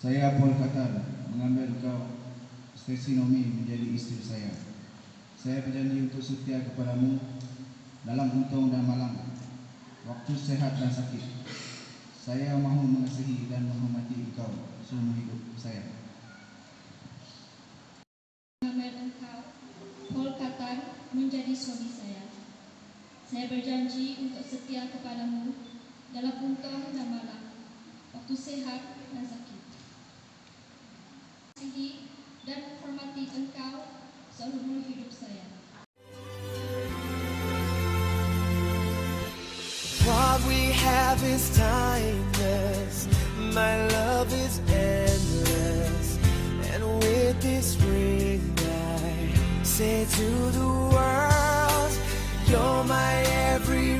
Saya Paul Katar mengambil kau Stacy Nomi menjadi istri saya. Saya berjanji untuk setia kepadamu dalam untung dan malang, waktu sehat dan sakit. Saya mahu mengasihi dan menghormati engkau seumur hidup saya. mengambil engkau, Paul Katan, menjadi suami saya. Saya berjanji untuk setia kepadamu dalam untung dan malam, waktu sehat dan sakit. Dan hormati engkau seumur hidup saya. What we have is timeless. My love is endless. And with this ring, I say to the world, You're my every